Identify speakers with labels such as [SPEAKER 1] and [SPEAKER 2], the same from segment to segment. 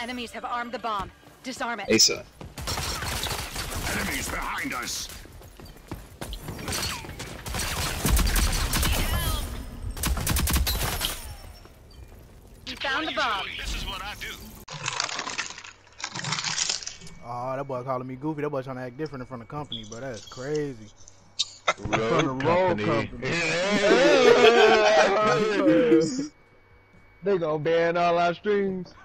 [SPEAKER 1] Enemies have armed the bomb. Disarm it.
[SPEAKER 2] Asa.
[SPEAKER 3] Enemies behind us.
[SPEAKER 1] We found the bomb.
[SPEAKER 3] This is what I do.
[SPEAKER 4] Oh, that boy calling me goofy. That boy trying to act different in front of company, bro. That's crazy.
[SPEAKER 5] Rogue Company.
[SPEAKER 6] They gonna ban all our streams.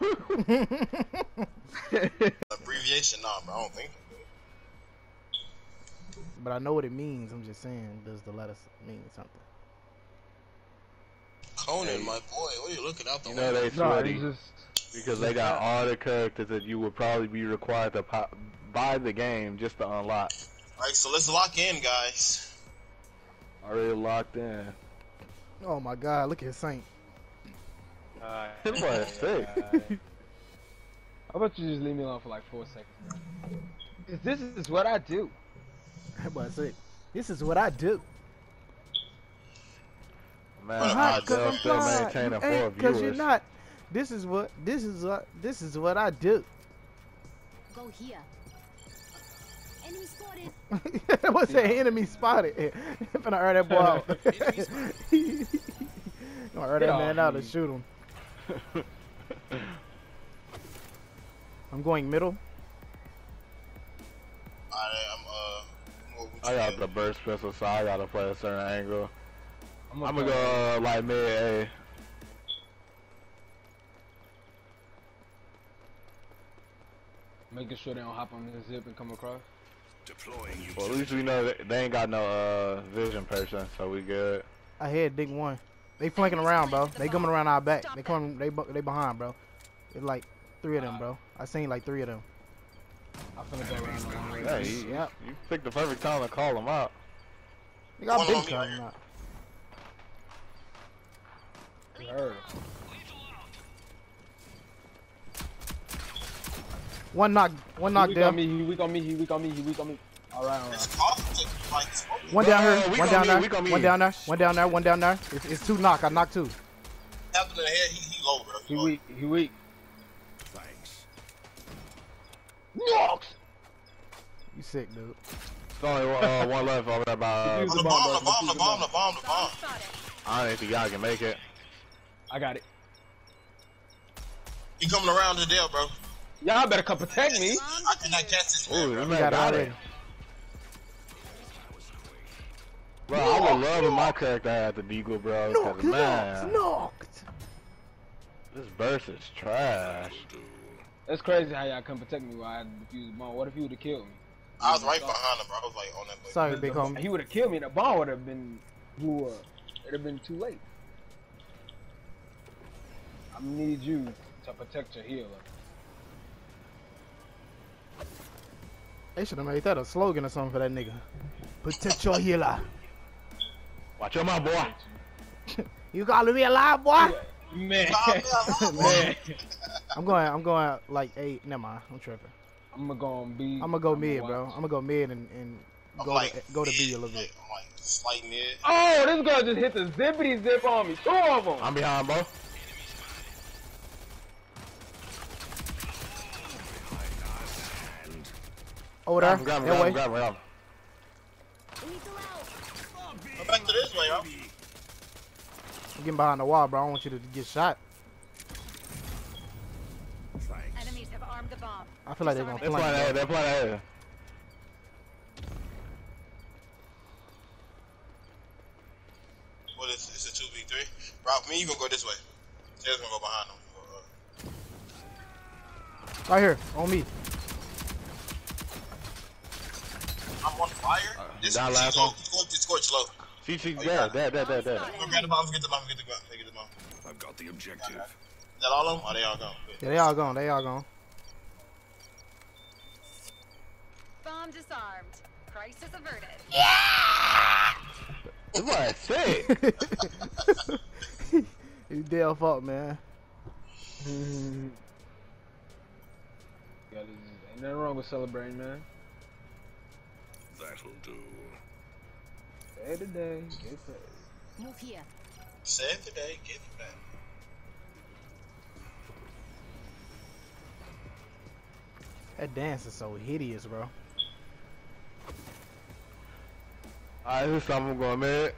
[SPEAKER 7] Abbreviation, nah, bro. I don't think.
[SPEAKER 4] but I know what it means. I'm just saying, does the letter mean something?
[SPEAKER 7] Conan, my boy, what are you looking out the
[SPEAKER 5] You know
[SPEAKER 7] window?
[SPEAKER 5] they
[SPEAKER 6] No,
[SPEAKER 5] sweaty
[SPEAKER 6] it's just
[SPEAKER 5] because they got all the characters that you would probably be required to po- buy the game just to unlock.
[SPEAKER 7] Alright, so let's lock in, guys.
[SPEAKER 5] Already locked in.
[SPEAKER 4] Oh my God! Look at Saint.
[SPEAKER 5] This boy is sick.
[SPEAKER 6] How about you just leave me alone for like four seconds? Man? This is what I do?
[SPEAKER 4] That boy sick. This is what I do.
[SPEAKER 5] Man,
[SPEAKER 7] I'm
[SPEAKER 5] I
[SPEAKER 4] Hot 'cause
[SPEAKER 5] still
[SPEAKER 4] I'm
[SPEAKER 5] still
[SPEAKER 4] fly.
[SPEAKER 5] maintaining
[SPEAKER 4] You
[SPEAKER 5] four
[SPEAKER 4] ain't 'cause you're not. This is what. This is what. This is what. This is what I do.
[SPEAKER 1] Go here. Enemy spotted.
[SPEAKER 4] that was an enemy spotted. I'm finna earn that boy out. Gonna earn that man out and shoot him. I'm going middle.
[SPEAKER 7] I'm uh.
[SPEAKER 5] I got
[SPEAKER 7] the-
[SPEAKER 5] the burst pistol, so I gotta play a certain angle.
[SPEAKER 6] I'm
[SPEAKER 5] I'm gonna go uh, like mid A.
[SPEAKER 6] making sure they don't hop on this zip and come across.
[SPEAKER 3] Deploying you.
[SPEAKER 5] Well, at least we know they ain't got no uh vision person, so we good.
[SPEAKER 4] I had dig one. They flanking around, bro. They coming around our back. They coming. They they behind, bro. It's like three of them, bro. I seen like three of them.
[SPEAKER 6] I'm finna go around the long way.
[SPEAKER 5] Yeah, you,
[SPEAKER 4] Yep.
[SPEAKER 5] you picked the perfect time to call them out.
[SPEAKER 4] They got
[SPEAKER 7] One
[SPEAKER 4] big
[SPEAKER 7] on me right
[SPEAKER 4] coming
[SPEAKER 7] here.
[SPEAKER 4] out.
[SPEAKER 6] You heard.
[SPEAKER 4] One knock. One
[SPEAKER 6] He
[SPEAKER 4] knock
[SPEAKER 6] weak on
[SPEAKER 4] down.
[SPEAKER 6] me. He weak on me. He weak on me. He weak on me. All right, all
[SPEAKER 7] It's
[SPEAKER 6] right.
[SPEAKER 7] coffee to like smoke.
[SPEAKER 4] One down here. One down there. One down there. One down there. One down there. It's, it's two knock. I knocked two.
[SPEAKER 7] Tap in the head, he, he low, bro.
[SPEAKER 6] He weak. He weak.
[SPEAKER 3] Thanks.
[SPEAKER 6] Knocks.
[SPEAKER 4] You sick, dude.
[SPEAKER 5] It's only uh, one left over there by. Uh,
[SPEAKER 6] Use
[SPEAKER 7] On the
[SPEAKER 6] the
[SPEAKER 7] bomb,
[SPEAKER 6] bomb,
[SPEAKER 7] the
[SPEAKER 6] bro.
[SPEAKER 7] bomb, the bomb, the bomb, the bomb.
[SPEAKER 1] Bomb spotted.
[SPEAKER 5] I don't think y'all can make it.
[SPEAKER 6] I got it.
[SPEAKER 7] He coming around the deal, bro.
[SPEAKER 6] Y'all better come protect me.
[SPEAKER 1] Bomb
[SPEAKER 7] I cannot
[SPEAKER 1] defused.
[SPEAKER 7] catch this
[SPEAKER 5] Ooh,
[SPEAKER 7] man,
[SPEAKER 5] we
[SPEAKER 7] bro.
[SPEAKER 4] We
[SPEAKER 5] man
[SPEAKER 4] got it
[SPEAKER 5] got
[SPEAKER 4] already.
[SPEAKER 5] It. Bro, I would love if my character had the deagle, bro.
[SPEAKER 4] Knocked.
[SPEAKER 5] Cause
[SPEAKER 4] Knocked.
[SPEAKER 5] man,
[SPEAKER 4] Knocked.
[SPEAKER 5] this burst is trash.
[SPEAKER 6] That's crazy how y'all come protect me while I defuse the bomb. What if he would have killed me?
[SPEAKER 7] I was right behind him, bro. I was like on that way.
[SPEAKER 4] Sorry, big homie.
[SPEAKER 6] He would have killed me. The bomb would have been blew up. Uh, it'd have been too late. I need you to protect your healer.
[SPEAKER 4] They should have made that a slogan or something for that nigga. Protect your healer.
[SPEAKER 5] Watch your mouth, boy.
[SPEAKER 4] You calling me a live boy?
[SPEAKER 6] Man,
[SPEAKER 7] Man.
[SPEAKER 4] I'm going. I'm going like eight. Never mind. I'm tripping.
[SPEAKER 6] I'm gonna go and be.
[SPEAKER 4] I'm gonna go
[SPEAKER 6] I'ma
[SPEAKER 4] mid, bro. I'm gonna go mid and, and go
[SPEAKER 7] like,
[SPEAKER 4] to, go to B a little bit.
[SPEAKER 7] I'm like slight mid.
[SPEAKER 6] Oh, this guy just hit the zippity zip on me. Two of them.
[SPEAKER 5] I'm behind, bro.
[SPEAKER 4] Over there.
[SPEAKER 5] Grab him, grab him, grab him, grab him, grab him.
[SPEAKER 1] Lethal out.
[SPEAKER 7] Come back to this way, bro.
[SPEAKER 4] I'm getting behind the wall, bro. I don't want you to get shot.
[SPEAKER 1] Enemies have armed the bomb.
[SPEAKER 4] I feel like they're gonna
[SPEAKER 5] They're
[SPEAKER 4] flank.
[SPEAKER 5] playing
[SPEAKER 4] bro.
[SPEAKER 5] ahead, they're playing ahead.
[SPEAKER 7] What is it's a two v three? Ralph, me, you gonna go this way. Taylor's gonna go behind him. Uh,
[SPEAKER 4] Right here, on me.
[SPEAKER 7] I'm on fire. This
[SPEAKER 5] that
[SPEAKER 7] this
[SPEAKER 5] last
[SPEAKER 7] low.
[SPEAKER 5] one?
[SPEAKER 7] Scorch, scorch low.
[SPEAKER 5] See, see,
[SPEAKER 7] Oh,
[SPEAKER 5] there,
[SPEAKER 7] yeah.
[SPEAKER 5] there, there, there, there.
[SPEAKER 7] Go grab the bomb. Get the bomb. Get the bomb. Get the bomb.
[SPEAKER 3] I've got the objective.
[SPEAKER 7] Is that all of oh, them? Are they all gone. Good.
[SPEAKER 4] Yeah, they all gone. They all gone.
[SPEAKER 1] Bomb disarmed. Crisis averted.
[SPEAKER 5] This boy is sick.
[SPEAKER 4] you dead fuck, man.
[SPEAKER 6] Yeah, ain't nothing wrong with celebrating, man.
[SPEAKER 3] That'll do.
[SPEAKER 6] Day to day, get paid.
[SPEAKER 1] Move here.
[SPEAKER 7] Save the day. Get it back.
[SPEAKER 4] That dance is so hideous, bro.
[SPEAKER 5] Alright, this time I'm going mid.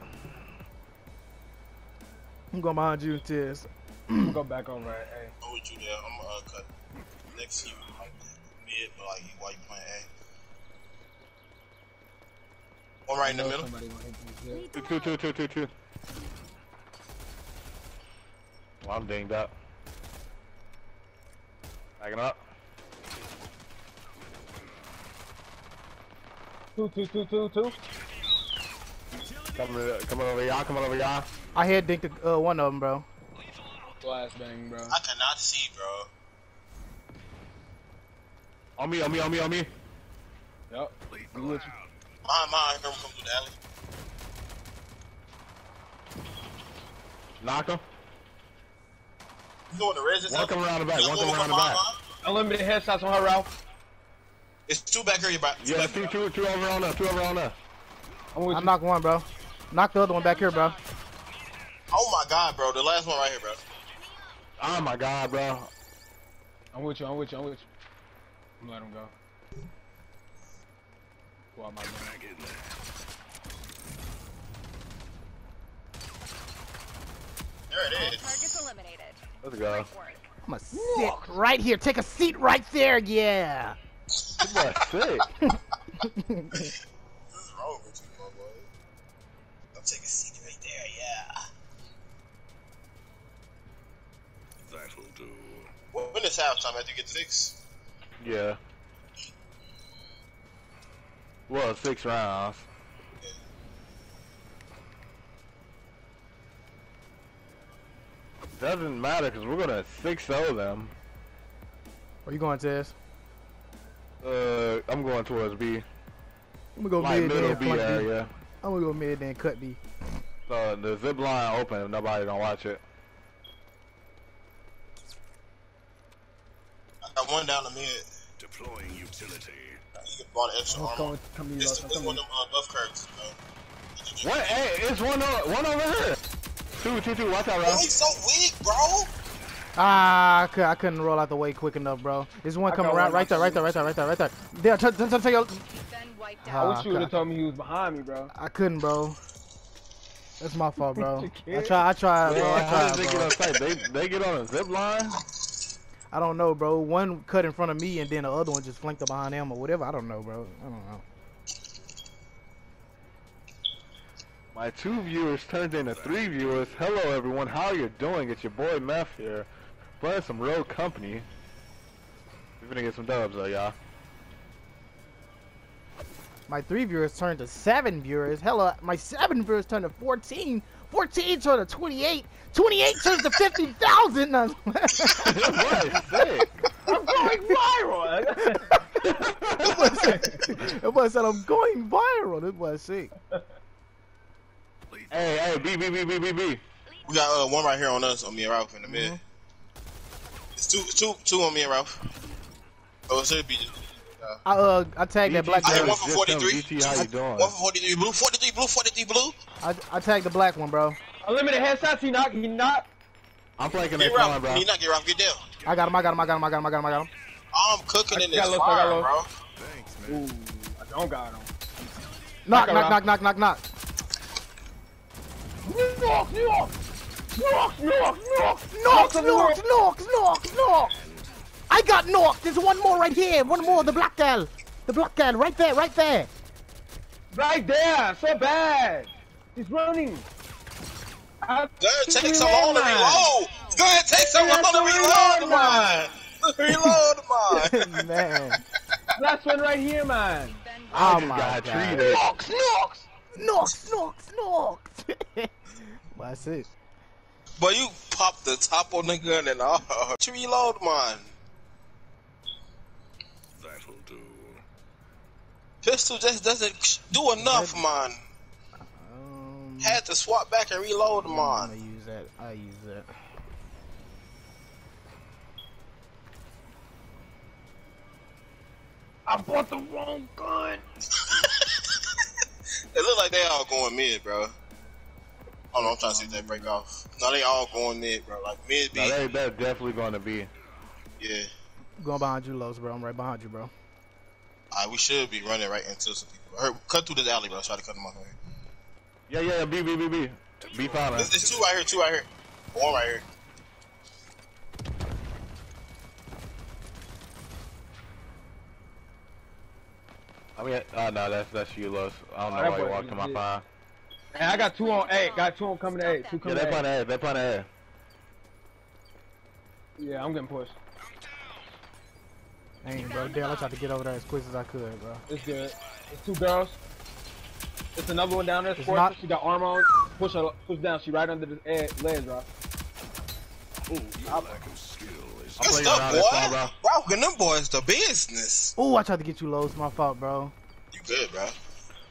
[SPEAKER 4] I'm going behind you, Tiz.
[SPEAKER 6] I'm gonna go back on right. Hey.
[SPEAKER 7] I'm with you there. I'm gonna uh, cut next to you, like mid, but like while you playing A. One right in the middle.
[SPEAKER 6] Somebody gonna hit me here.
[SPEAKER 1] Lethal
[SPEAKER 5] Two, two,
[SPEAKER 1] out.
[SPEAKER 5] two, two, two, two. Well, I'm dinged up. Backing up.
[SPEAKER 6] Two, two, two, two, two.
[SPEAKER 5] Coming, coming over y'all, coming over y'all.
[SPEAKER 4] I head dinked uh, one of them, bro.
[SPEAKER 6] Glass bang, bro.
[SPEAKER 7] I cannot see, bro.
[SPEAKER 5] On me, on me, on me, on me.
[SPEAKER 6] Yup.
[SPEAKER 3] Lethal
[SPEAKER 6] You with
[SPEAKER 3] out.
[SPEAKER 7] Mine, mine. Heard come through the alley.
[SPEAKER 5] Knock him.
[SPEAKER 7] You going to res this
[SPEAKER 5] One
[SPEAKER 7] time?
[SPEAKER 5] around the back,
[SPEAKER 7] You
[SPEAKER 5] one
[SPEAKER 7] going
[SPEAKER 5] around the back.
[SPEAKER 6] Unlimited headshots on her, Ralph.
[SPEAKER 7] It's two back here, you back. two
[SPEAKER 5] Yeah,
[SPEAKER 7] back
[SPEAKER 5] two,
[SPEAKER 7] here.
[SPEAKER 5] two, two over on us, two over on us.
[SPEAKER 6] I'm with
[SPEAKER 4] I
[SPEAKER 6] you.
[SPEAKER 4] knocked one, bro. Knock the other one back here, bro.
[SPEAKER 7] Oh my god, bro. The last one right here, bro.
[SPEAKER 5] Oh my god, bro.
[SPEAKER 6] I'm with you. I'm with you. I'm with you. I'm let him go. Go out my game.
[SPEAKER 3] There.
[SPEAKER 7] There it
[SPEAKER 1] targets eliminated.
[SPEAKER 5] Let's go.
[SPEAKER 4] I'm gonna sit right here. Take a seat right there, yeah.
[SPEAKER 5] Good boy, sick.
[SPEAKER 7] What's wrong with you, my boy? I'm taking a seat right there, yeah.
[SPEAKER 3] That'll do.
[SPEAKER 7] When is halftime? After you get six?
[SPEAKER 5] Yeah. Well, six rounds. Doesn't matter because we're gonna 6-0 them.
[SPEAKER 4] Where you going, Tiz?
[SPEAKER 5] Uh, I'm going towards B.
[SPEAKER 4] I'm gonna go
[SPEAKER 5] My
[SPEAKER 4] mid
[SPEAKER 5] middle B area.
[SPEAKER 4] I'm gonna go mid then cut B.
[SPEAKER 5] So the zip line open if nobody don't watch it.
[SPEAKER 7] I got one down the mid.
[SPEAKER 3] Deploying utility.
[SPEAKER 7] You can buy the extra
[SPEAKER 6] I'm
[SPEAKER 7] armor.
[SPEAKER 6] coming. Come here,
[SPEAKER 7] It's,
[SPEAKER 6] I'm
[SPEAKER 7] it's one
[SPEAKER 6] coming.
[SPEAKER 7] of them uh, buff curves. Uh,
[SPEAKER 5] What? Hey, it's one o- one over here. Two, two, two. Watch out, Ralph.
[SPEAKER 7] he's so weak, bro.
[SPEAKER 4] Ah, I, cou- I couldn't roll out the way quick enough, bro. There's one coming
[SPEAKER 6] got
[SPEAKER 4] right, right there, right there, right there, right there, right there. There, t- t- t- take a-
[SPEAKER 1] Been wiped
[SPEAKER 4] Ah,
[SPEAKER 6] I
[SPEAKER 1] out.
[SPEAKER 6] wish you would have told me he was behind me, bro.
[SPEAKER 4] I couldn't, bro. That's my fault, bro. I
[SPEAKER 6] can't.
[SPEAKER 4] try, I tried, bro. I
[SPEAKER 5] Yeah, how did
[SPEAKER 4] tried,
[SPEAKER 5] they
[SPEAKER 4] bro.
[SPEAKER 5] get upside? They they get on a zip line.
[SPEAKER 4] I don't know, bro. One cut in front of me, and then the other one just flanked up behind him or whatever. I don't know, bro. I don't know.
[SPEAKER 5] My two viewers turned into three viewers. Hello everyone, how you doing? It's your boy Meth here, playing some Rogue Company. We're gonna get some dubs though, y'all.
[SPEAKER 4] My three viewers turned to seven viewers. Hello, my seven viewers turned to 14. 14 turned to 28. 28 turns to 50,000.
[SPEAKER 5] What?
[SPEAKER 6] I'm going viral.
[SPEAKER 4] It was said I'm going viral. This was sick.
[SPEAKER 5] Hey, hey, B, B, B, B, B, B.
[SPEAKER 7] We got uh, one right here on us, on me and Ralph in the mid.
[SPEAKER 4] Mhm.
[SPEAKER 7] It's two, two, two on me and Ralph. Oh, it should be.
[SPEAKER 4] I uh I tagged that black
[SPEAKER 7] I
[SPEAKER 4] guy.
[SPEAKER 7] one for 43.
[SPEAKER 5] GT how you doing?
[SPEAKER 7] One for 43 blue, 43 blue, 43 blue.
[SPEAKER 4] I, I tagged the black one, bro.
[SPEAKER 6] Unlimited headshots. He knocked. He knocked.
[SPEAKER 5] I'm flanking that line,
[SPEAKER 7] Ralph.
[SPEAKER 5] bro.
[SPEAKER 7] Need not get Ralph. Get down.
[SPEAKER 4] I got him. I got him. I got him. I got him. I got him. I got him.
[SPEAKER 7] I'm cooking
[SPEAKER 6] I
[SPEAKER 7] in this
[SPEAKER 6] got low, I
[SPEAKER 7] fire,
[SPEAKER 6] low.
[SPEAKER 7] bro.
[SPEAKER 3] Thanks, man.
[SPEAKER 6] Ooh, I don't got him.
[SPEAKER 4] Knock,
[SPEAKER 6] Knock
[SPEAKER 4] knock,
[SPEAKER 6] him
[SPEAKER 4] knock, knock, knock, knock.
[SPEAKER 6] Knock, knock, knock, knock, knock,
[SPEAKER 4] Knock, knock, knock, knock, knock. I got knocked. There's one more right here. One more. The black girl. The black girl. Right there. Right there.
[SPEAKER 6] Right there, so bad. He's running. I-
[SPEAKER 7] Go ahead, take some on the reload. Go ahead, take some on the reload, man. Reload, man.
[SPEAKER 4] Man.
[SPEAKER 6] Last one right here, man.
[SPEAKER 1] Been
[SPEAKER 4] Oh
[SPEAKER 1] wiped
[SPEAKER 5] just
[SPEAKER 4] my
[SPEAKER 5] got
[SPEAKER 4] god.
[SPEAKER 5] treated.
[SPEAKER 6] Knocks, knocks.
[SPEAKER 4] Knocks, knocks, knocks. well, that's it.
[SPEAKER 7] But you pop the top on the gun and all. Reload, man.
[SPEAKER 3] That'll do.
[SPEAKER 7] Pistol just doesn't do enough, man.
[SPEAKER 4] Um,
[SPEAKER 7] Had to swap back and reload,
[SPEAKER 4] I'm gonna use that. I use that.
[SPEAKER 6] I bought the wrong gun.
[SPEAKER 7] It look like they all going mid, bro. Hold on, I'm trying to see if they break off. No, they all going mid, bro. Like mid B.
[SPEAKER 5] No, they, they're definitely going to be.
[SPEAKER 7] Yeah.
[SPEAKER 4] Going behind you, Los, bro. I'm right behind you, bro.
[SPEAKER 7] Alright, we should be running right into some people. Hurry, cut through this alley, bro. Try to cut them off. Right
[SPEAKER 5] Yeah, yeah, B, B, B, B. B five.
[SPEAKER 7] There's, there's two right here, two right here. One right here.
[SPEAKER 5] I mean, uh, oh no, that's that's you, Los. I don't know
[SPEAKER 6] that
[SPEAKER 5] why you walked to my
[SPEAKER 6] legit.
[SPEAKER 5] five.
[SPEAKER 6] Hey, I got two on A. Got two on coming to A. Two
[SPEAKER 5] Yeah,
[SPEAKER 6] coming
[SPEAKER 5] they
[SPEAKER 6] to
[SPEAKER 5] playing
[SPEAKER 6] A.
[SPEAKER 5] A. They playing A.
[SPEAKER 6] Yeah, I'm getting pushed.
[SPEAKER 4] Dang, bro. Damn, I tried to get over there as quick as I could, bro.
[SPEAKER 6] It's good. It's two girls. It's another one down there.
[SPEAKER 4] It's not-
[SPEAKER 6] She got arm on. Push her. Push down. She right under the eh, ed- ledge, bro.
[SPEAKER 3] Your lack of skill is
[SPEAKER 5] I'm
[SPEAKER 7] Good
[SPEAKER 5] playing
[SPEAKER 7] stuff,
[SPEAKER 5] around
[SPEAKER 7] boy.
[SPEAKER 5] this phone, bro.
[SPEAKER 7] Wow, them boys the business.
[SPEAKER 4] Ooh, I tried to get you, Los. My fault, bro.
[SPEAKER 7] You good, bro.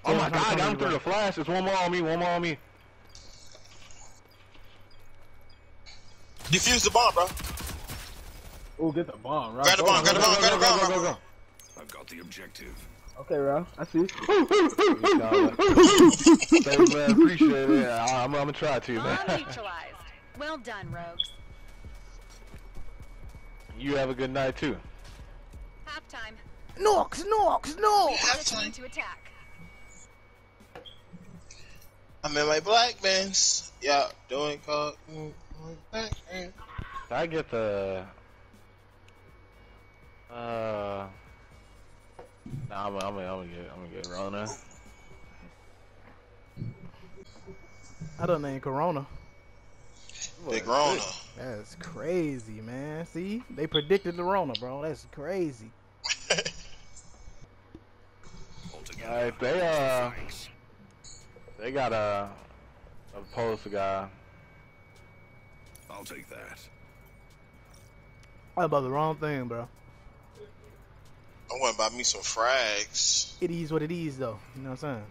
[SPEAKER 5] Oh
[SPEAKER 4] Yeah,
[SPEAKER 5] my god, I
[SPEAKER 4] coming,
[SPEAKER 5] got him
[SPEAKER 4] bro.
[SPEAKER 5] through the flash. There's one more on me, one more on me.
[SPEAKER 7] Defuse the bomb, bro.
[SPEAKER 6] Oh, get the bomb, right?
[SPEAKER 7] Grab the bomb, grab the bomb, grab the bomb.
[SPEAKER 5] Go, go, go,
[SPEAKER 3] I've got the objective.
[SPEAKER 6] Okay, bro. I see.
[SPEAKER 5] go. Thanks, man. Appreciate it. I- I'm, I'm gonna try to,
[SPEAKER 1] Bomb
[SPEAKER 5] man.
[SPEAKER 1] neutralized. Well done, rogues.
[SPEAKER 5] You have a good night too.
[SPEAKER 1] Halftime.
[SPEAKER 4] Nox, Nox, no!
[SPEAKER 1] Listening to attack.
[SPEAKER 7] I'm in my black bands. Yeah, doing called. black band.
[SPEAKER 5] Did I get the. Uh. Nah, I'm, I'm, I'm gonna get, I'm gonna get Rona.
[SPEAKER 4] I don't name Corona.
[SPEAKER 7] Big Rona.
[SPEAKER 4] That's crazy, man. See? They predicted the Rona, bro. That's crazy.
[SPEAKER 3] Altogether,
[SPEAKER 5] Alright, they uh, they got a, a post guy.
[SPEAKER 3] I'll take that.
[SPEAKER 4] I about the wrong thing, bro.
[SPEAKER 7] I want to buy me some frags.
[SPEAKER 4] It is what it is, though. You know what I'm saying?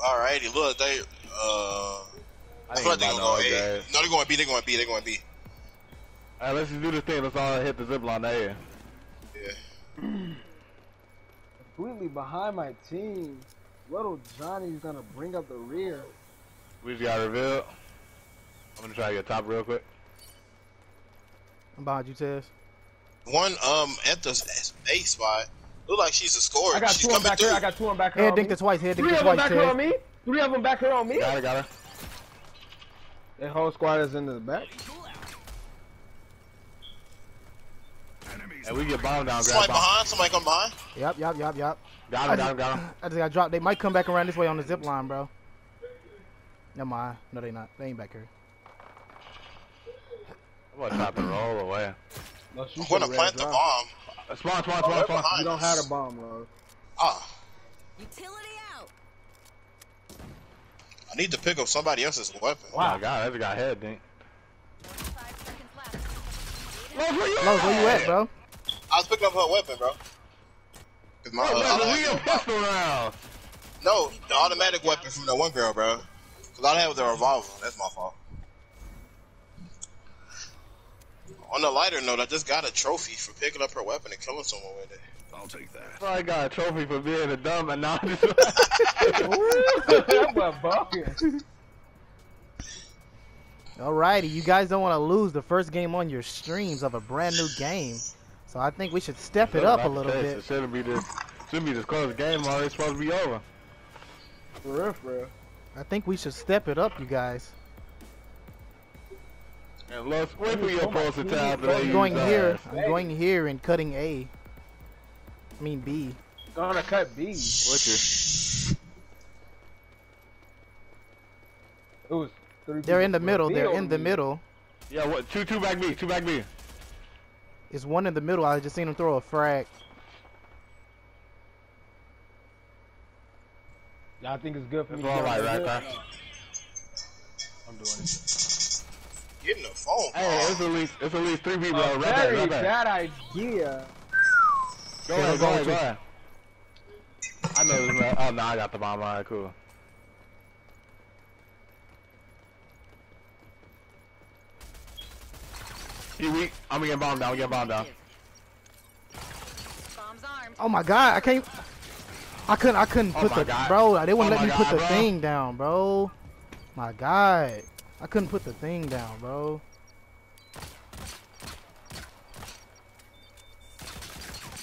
[SPEAKER 7] Alrighty, look, they. Uh, I feel like they gonna go A. No, they're going B. They're going B. They're going B.
[SPEAKER 5] Alright, let's just do this thing. Let's all hit the zip line there.
[SPEAKER 7] Yeah.
[SPEAKER 6] Completely behind my team. Little Johnny's gonna bring up the rear.
[SPEAKER 5] We just got revealed. I'm gonna try to get top real quick.
[SPEAKER 4] I'm behind you, Tez.
[SPEAKER 7] One um at the A spot. Look like she's a scorer.
[SPEAKER 6] I got
[SPEAKER 7] she's
[SPEAKER 6] two on back
[SPEAKER 7] through.
[SPEAKER 6] here. I got two on back here.
[SPEAKER 4] Head
[SPEAKER 6] on
[SPEAKER 4] dink
[SPEAKER 6] me.
[SPEAKER 4] the twice.
[SPEAKER 6] Three of them back here on me. Three of them back here on me.
[SPEAKER 5] Got it, got it.
[SPEAKER 6] That whole squad is in the back.
[SPEAKER 5] And we get bomb down, grab
[SPEAKER 7] Somebody
[SPEAKER 5] bomb.
[SPEAKER 7] behind. Somebody come behind.
[SPEAKER 4] Yep, yep, yep, yep.
[SPEAKER 5] Got him, got him, got him.
[SPEAKER 4] I just got dropped. They might come back around this way on the zip line, bro. Never mind. No, they not. They ain't back here.
[SPEAKER 5] I'm gonna try to roll away.
[SPEAKER 6] No,
[SPEAKER 7] I'm gonna
[SPEAKER 6] should've
[SPEAKER 7] plant the bomb.
[SPEAKER 5] Uh, Spawn, spawn,
[SPEAKER 7] Oh,
[SPEAKER 5] spawn,
[SPEAKER 7] they're
[SPEAKER 5] spawn.
[SPEAKER 6] You don't have a bomb, bro.
[SPEAKER 7] Ah,
[SPEAKER 1] Utility out.
[SPEAKER 7] I need to pick up somebody else's weapon.
[SPEAKER 5] Oh my god, that just got head, dink.
[SPEAKER 1] Five seconds left.
[SPEAKER 4] Los, where you at, bro?
[SPEAKER 7] I was picking up her weapon, bro. 'Cause my,
[SPEAKER 5] Oh,
[SPEAKER 7] uh,
[SPEAKER 5] man,
[SPEAKER 7] I
[SPEAKER 5] we a pistol round.
[SPEAKER 7] no, the automatic weapon from that one girl, bro. Cause I don't have the revolver. That's my fault. On a lighter note, I just got a trophy for picking up her weapon and killing someone with it.
[SPEAKER 3] I'll take that.
[SPEAKER 5] I got a trophy for being a dumb and not just.
[SPEAKER 6] that boy bugging.
[SPEAKER 4] Alrighty, you guys don't want to lose the first game on your streams of a brand new game. So I think we should step it up a little
[SPEAKER 5] It
[SPEAKER 4] bit.
[SPEAKER 5] shouldn't be this. Shouldn't be this close. Game already supposed to be over.
[SPEAKER 6] For real, for real.
[SPEAKER 4] I think we should step it up, you guys.
[SPEAKER 5] And let's wait for your post to tab. but
[SPEAKER 4] I'm going here. I'm going here and cutting A. I mean B.
[SPEAKER 6] Gonna cut B.
[SPEAKER 5] Butcher.
[SPEAKER 6] It was three
[SPEAKER 4] They're in the middle. They're in the middle.
[SPEAKER 5] Yeah, what? Two, two back B. Two back B.
[SPEAKER 4] It's one in the middle. I just seen him throw a frag.
[SPEAKER 6] Y'all think it's good for me
[SPEAKER 5] That's
[SPEAKER 6] to
[SPEAKER 5] all
[SPEAKER 6] get
[SPEAKER 5] right,
[SPEAKER 6] on the
[SPEAKER 5] right.
[SPEAKER 6] I'm doing it.
[SPEAKER 7] Getting the phone.
[SPEAKER 5] Hey,
[SPEAKER 7] call.
[SPEAKER 5] it's at least it's at least three people.
[SPEAKER 6] A
[SPEAKER 5] right there,
[SPEAKER 6] very
[SPEAKER 5] right
[SPEAKER 6] bad idea.
[SPEAKER 5] Go
[SPEAKER 4] Yeah,
[SPEAKER 5] ahead,
[SPEAKER 4] go
[SPEAKER 5] go ahead, go ahead. I know this man. Oh no, I got the bomb. Alright, cool. You weak? I'm gonna get bomb down. I'm gonna get bomb down.
[SPEAKER 1] Bombs armed.
[SPEAKER 4] Oh my god, I can't. I couldn't. I couldn't
[SPEAKER 5] Oh
[SPEAKER 4] put the
[SPEAKER 5] God.
[SPEAKER 4] bro. They wouldn't
[SPEAKER 5] Oh
[SPEAKER 4] let me
[SPEAKER 5] my
[SPEAKER 4] put the
[SPEAKER 5] bro.
[SPEAKER 4] thing down, bro. My God, I couldn't put the thing down, bro.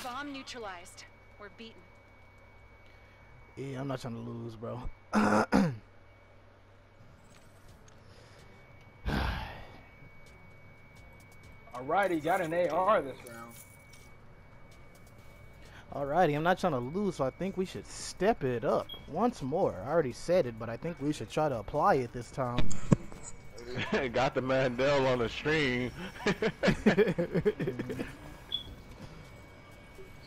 [SPEAKER 1] Bomb neutralized. We're beaten.
[SPEAKER 4] Yeah, I'm not trying to lose, bro.
[SPEAKER 6] Alrighty, got an AR this round.
[SPEAKER 4] Alrighty, I'm not trying to lose, so I think we should step it up once more. I already said it, but I think we should try to apply it this time.
[SPEAKER 5] Got the Mandel on the stream.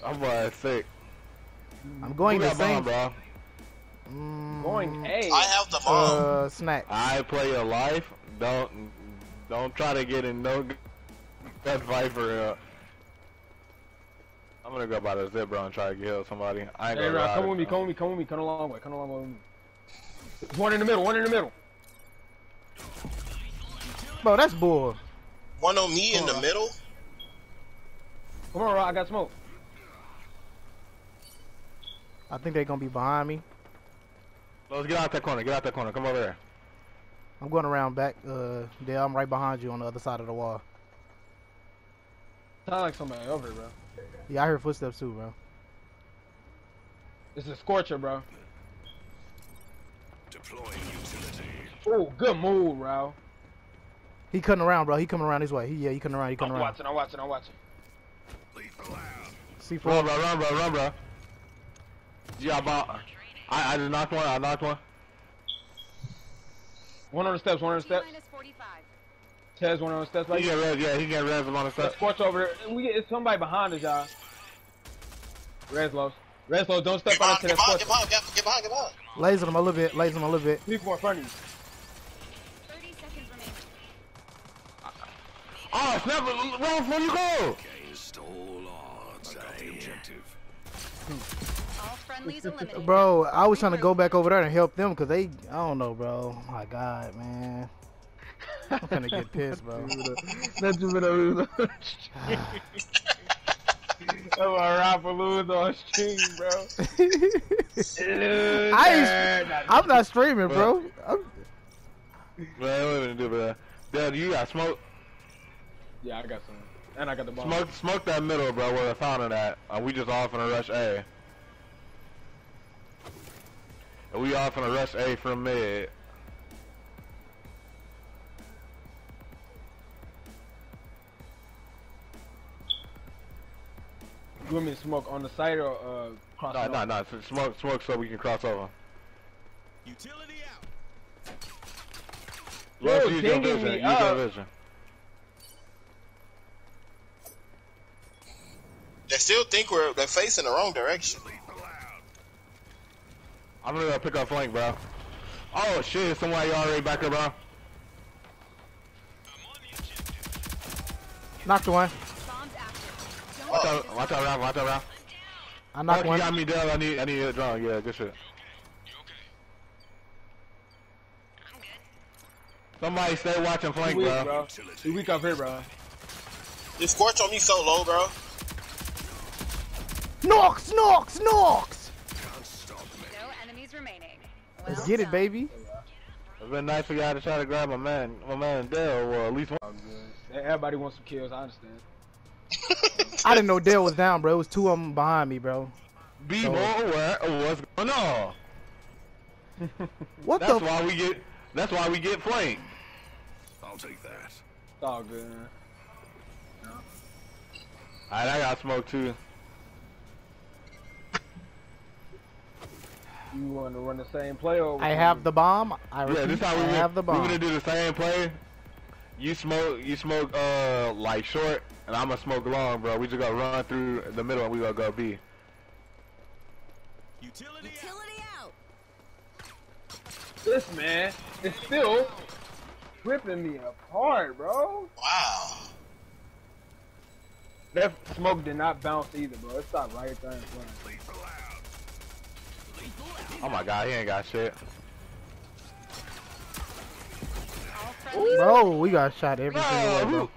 [SPEAKER 5] I'm uh, sick.
[SPEAKER 4] I'm going
[SPEAKER 5] Who
[SPEAKER 4] the
[SPEAKER 5] got bomb,
[SPEAKER 4] same.
[SPEAKER 5] bro.
[SPEAKER 4] Mm,
[SPEAKER 6] Going A.
[SPEAKER 7] I have the bomb.
[SPEAKER 4] Uh, snack.
[SPEAKER 5] I play your life. Don't don't try to get in no that Viper. Uh, I'm gonna go by the zip, bro, and try to kill somebody. I ain't
[SPEAKER 6] Hey,
[SPEAKER 5] gonna
[SPEAKER 6] Rob, come with me, come with me, come with me, come a long way, come a long way with me. There's one in the middle, one in the middle.
[SPEAKER 4] Bro, that's bull.
[SPEAKER 7] One on me in the middle.
[SPEAKER 6] Come on, Rob, I got smoke.
[SPEAKER 4] I think they're gonna be behind me.
[SPEAKER 5] Let's get out that corner. Get out that corner. Come over there.
[SPEAKER 4] I'm going around back. Uh, Dale, I'm right behind you on the other side of the wall.
[SPEAKER 6] Sound like somebody over here, bro.
[SPEAKER 4] Yeah, I heard footsteps too, bro.
[SPEAKER 6] It's a scorcher, bro.
[SPEAKER 3] Deploying utility.
[SPEAKER 6] Oh, good move, bro.
[SPEAKER 4] He cutting around, bro. He coming around this way. He yeah, he coming around. He coming around.
[SPEAKER 6] I'm watching, I'm watching, I'm watching.
[SPEAKER 3] Lethal out.
[SPEAKER 4] C4.
[SPEAKER 5] Run, bro. Run, bro. Run, bro. Yeah, bomb. I I just knocked one. I knocked one.
[SPEAKER 6] One on the steps, one on the steps.
[SPEAKER 1] minus 45.
[SPEAKER 6] Tez, one on the steps.
[SPEAKER 5] He
[SPEAKER 6] Like,
[SPEAKER 5] get. Yeah, he get res him on the
[SPEAKER 6] that
[SPEAKER 5] stuff.
[SPEAKER 6] scorch over there. We get, it's somebody behind us, y'all. Reslow. Reslow, don't step
[SPEAKER 7] Get
[SPEAKER 6] out
[SPEAKER 7] behind,
[SPEAKER 6] into
[SPEAKER 7] get
[SPEAKER 6] that
[SPEAKER 7] behind,
[SPEAKER 6] scorcher.
[SPEAKER 7] get behind, get get behind, get behind.
[SPEAKER 4] Laser him a little bit. Laser him a little bit.
[SPEAKER 6] People in front of you.
[SPEAKER 1] 30 seconds remaining.
[SPEAKER 5] Oh, snap! Ralph, where you go?
[SPEAKER 3] Against all odds. Got the objective.
[SPEAKER 1] All friendlies eliminated.
[SPEAKER 4] Bro, I was trying to go back over there and help them because they, I don't know, bro. Oh my God, man. I'm gonna get pissed, bro.
[SPEAKER 6] That's just been a lose on That's why Rafa lose on stream, bro.
[SPEAKER 4] I I'm not streaming, bro. I'm,
[SPEAKER 5] Man, what are we gonna do, bro? Dad, you got smoke.
[SPEAKER 6] Yeah, I got some. And I got the bomb.
[SPEAKER 5] Smoke, smoke that middle, bro. Where the fountain at? Uh, we just off in a rush A. And we off in a rush A from mid.
[SPEAKER 6] You want me to smoke on the side or uh, cross?
[SPEAKER 5] No,
[SPEAKER 6] it
[SPEAKER 5] no,
[SPEAKER 6] over?
[SPEAKER 5] no. Smoke, smoke, so we can cross over.
[SPEAKER 3] Utility out.
[SPEAKER 5] Let's
[SPEAKER 6] You're
[SPEAKER 5] use your
[SPEAKER 6] dinging
[SPEAKER 5] vision.
[SPEAKER 6] me
[SPEAKER 5] Use your
[SPEAKER 6] up.
[SPEAKER 5] vision.
[SPEAKER 7] They still think we're they're facing the wrong direction.
[SPEAKER 3] Lethal out.
[SPEAKER 5] I'm gonna go pick up flank, bro. Oh shit! Somebody already back there, bro.
[SPEAKER 4] knocked one.
[SPEAKER 5] Out! Watch out, Ralph! Watch out, Ralph!
[SPEAKER 4] I
[SPEAKER 5] Oh,
[SPEAKER 4] knocked
[SPEAKER 5] you
[SPEAKER 4] one.
[SPEAKER 5] got me down. I need, I need a drone. Yeah, good shit. Somebody stay watching
[SPEAKER 6] Too
[SPEAKER 5] flank,
[SPEAKER 6] weak,
[SPEAKER 5] bro.
[SPEAKER 6] bro. Too weak up here, bro.
[SPEAKER 7] This scorch on me so low, bro.
[SPEAKER 4] Nox, Nox, Nox.
[SPEAKER 3] Can't stop me.
[SPEAKER 1] No enemies remaining.
[SPEAKER 4] Let's
[SPEAKER 1] Well
[SPEAKER 4] get it,
[SPEAKER 1] done.
[SPEAKER 4] baby.
[SPEAKER 5] It's been nice for y'all to try to grab my man, my man Dale, or at least one.
[SPEAKER 6] Oh. Everybody wants some kills. I understand.
[SPEAKER 4] I didn't know Dale was down, bro. It was two of them behind me, bro.
[SPEAKER 5] B
[SPEAKER 4] So-
[SPEAKER 5] boy, where, what's going on?
[SPEAKER 4] What
[SPEAKER 5] That's
[SPEAKER 4] the?
[SPEAKER 5] why we get. That's why we get flanked.
[SPEAKER 3] I'll take that.
[SPEAKER 6] It's all good, man.
[SPEAKER 5] Alright, I got smoke too.
[SPEAKER 6] You want to run the same play over?
[SPEAKER 4] I have the bomb. I
[SPEAKER 5] Yeah, this how we
[SPEAKER 4] I
[SPEAKER 5] gonna-
[SPEAKER 4] have the bomb.
[SPEAKER 5] We
[SPEAKER 4] bomb.
[SPEAKER 5] gonna do the same play. You smoke, you smoke, uh, like short, and I'm gonna smoke long, bro. We just gonna run through the middle, and we gonna go B.
[SPEAKER 3] Utility out.
[SPEAKER 1] Utility out.
[SPEAKER 6] This man is still ripping me apart, bro.
[SPEAKER 7] Wow.
[SPEAKER 6] That smoke did not bounce either, bro. It stopped right there in front.
[SPEAKER 3] Lethal out.
[SPEAKER 5] Oh my god, he ain't got shit.
[SPEAKER 1] All friendlies
[SPEAKER 4] Bro, we got shot every single way,
[SPEAKER 5] Bro,
[SPEAKER 4] bro.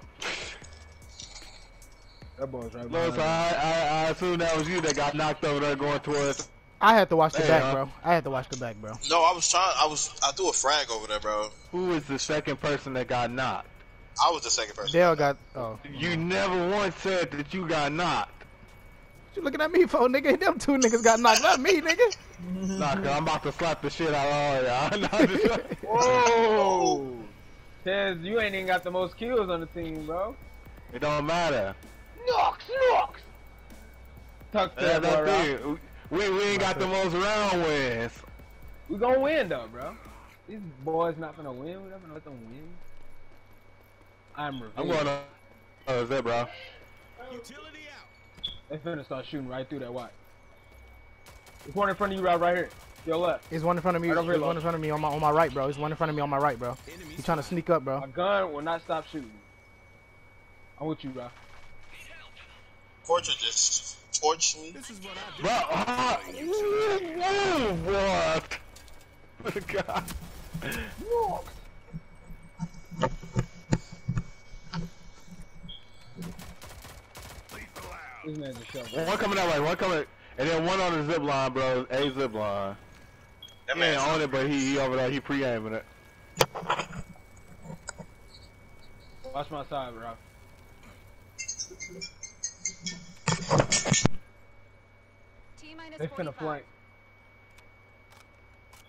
[SPEAKER 6] That boy's right
[SPEAKER 5] Look, so. I, I, I assume that was you that got knocked over there going towards.
[SPEAKER 4] I had to watch the
[SPEAKER 5] Hey,
[SPEAKER 4] back,
[SPEAKER 5] huh?
[SPEAKER 4] bro. I had to watch the back, bro.
[SPEAKER 7] No, I was trying. I was. I threw a frag over there, bro.
[SPEAKER 5] Who was the second person that got knocked?
[SPEAKER 7] I was the second person.
[SPEAKER 4] Dale got. Oh,
[SPEAKER 5] You never once said that you got knocked.
[SPEAKER 4] you looking at me for nigga? Them two niggas got knocked, not me, nigga.
[SPEAKER 5] Nah, cause I'm about to slap the shit out of all y'all. Nah, just-
[SPEAKER 6] Whoa! Tez, you ain't even got the most kills on the team, bro.
[SPEAKER 5] it don't matter.
[SPEAKER 6] Knocks, knocks. Tuck
[SPEAKER 5] That's
[SPEAKER 6] that boy,
[SPEAKER 5] the We, we ain't got the most round wins.
[SPEAKER 6] We gonna win though, bro. These boys not gonna win. We're not gonna let them win. I'm revenge.
[SPEAKER 5] I'm going to. Uh, oh, is that, bro?
[SPEAKER 3] Utility out.
[SPEAKER 6] They finna start shooting right through that white. There's one in front of you, Rob, right here. Your left.
[SPEAKER 4] There's one in front of me.
[SPEAKER 6] Right over
[SPEAKER 4] There's
[SPEAKER 6] here,
[SPEAKER 4] one in front of me on my on my right, bro. There's one in front of me on my right, bro.
[SPEAKER 3] Enemies.
[SPEAKER 4] He's trying to sneak up, bro.
[SPEAKER 6] My gun will not stop shooting. I'm with you, Rob.
[SPEAKER 7] Portrait just me.
[SPEAKER 3] This is what I do.
[SPEAKER 5] Bro, ah, whoa, what? God.
[SPEAKER 3] Lethal out.
[SPEAKER 6] This man's a shovel.
[SPEAKER 5] One coming that way, one coming, and then one on the zip line, bro. A zip line.
[SPEAKER 7] That man.
[SPEAKER 5] ain't on it, but he, he over there, he pre-aiming it.
[SPEAKER 6] Watch my side, Rob.
[SPEAKER 1] Minus
[SPEAKER 6] They finna
[SPEAKER 1] 45.
[SPEAKER 6] flank.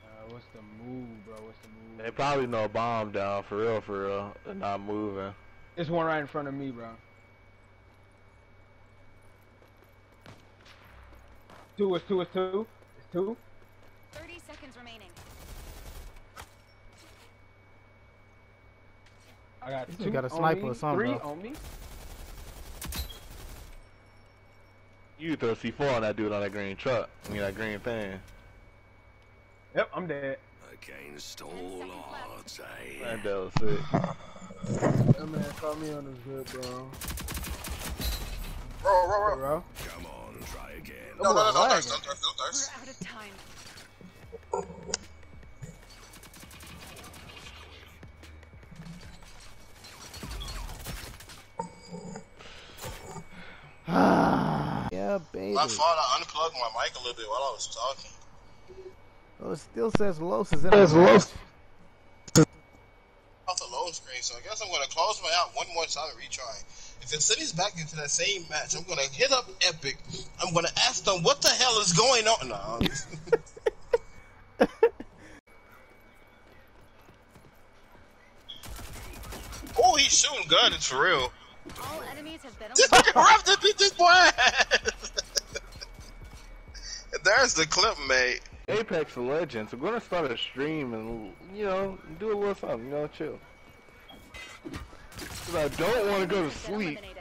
[SPEAKER 6] Uh, what's the move, bro? What's the move?
[SPEAKER 5] They probably know bomb down for real, for real. They're not moving.
[SPEAKER 6] There's one right in front of me, bro. Two is two is two. It's two.
[SPEAKER 1] 30 seconds remaining.
[SPEAKER 6] I got
[SPEAKER 4] This
[SPEAKER 6] two.
[SPEAKER 4] nigga got a
[SPEAKER 6] on
[SPEAKER 4] sniper
[SPEAKER 6] me,
[SPEAKER 4] or something,
[SPEAKER 6] Three
[SPEAKER 4] bro.
[SPEAKER 6] on me.
[SPEAKER 5] You throw C4 on that dude on that green truck. I mean, that green thing.
[SPEAKER 6] Yep, I'm dead.
[SPEAKER 3] Against all odds, eh?
[SPEAKER 5] That dude was sick.
[SPEAKER 6] That man caught me on his good, bro.
[SPEAKER 7] Roll, roll, roll.
[SPEAKER 6] Bro.
[SPEAKER 3] Come on, try again.
[SPEAKER 7] No, no, no, no,
[SPEAKER 6] lagging.
[SPEAKER 7] thirst, don't thirst, don't
[SPEAKER 1] We're out of time.
[SPEAKER 4] Yeah, baby.
[SPEAKER 7] My fault. I unplugged my mic a little bit while I was talking.
[SPEAKER 4] Oh, it still says Los is in it. Los.
[SPEAKER 7] Off the low screen, so I guess I'm gonna close my out one more time and retry. If it city's back into that same match, I'm gonna hit up Epic. I'm gonna ask them what the hell is going on. No. oh, he's shooting gun. It's for real.
[SPEAKER 1] All enemies have been
[SPEAKER 7] This fucking ref that beat this boy. There's the clip, mate.
[SPEAKER 5] Apex Legends. I'm gonna start a stream and you know do a little something. You know, chill. 'Cause I don't want to go to sleep.
[SPEAKER 1] eliminated.